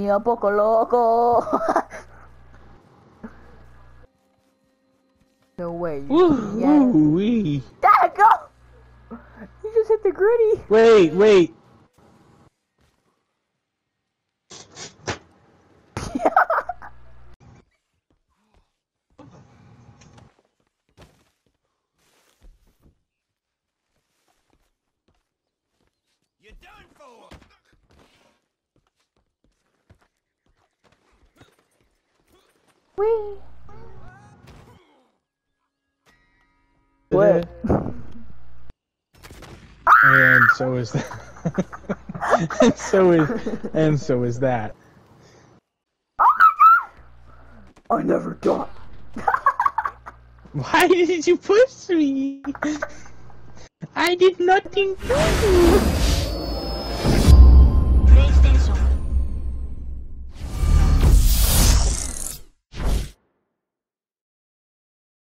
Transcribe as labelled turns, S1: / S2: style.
S1: Y a poco loco. no way.
S2: Woo,
S1: Yeah.
S2: woo, wee.
S1: Dad, go! You just hit the gritty.
S2: Wait, wait.
S3: You're done for!
S1: Wee. What?
S2: And so is that. and so is and so is that. Oh my god!
S1: I never die.
S2: Why did you push me? I did nothing to you.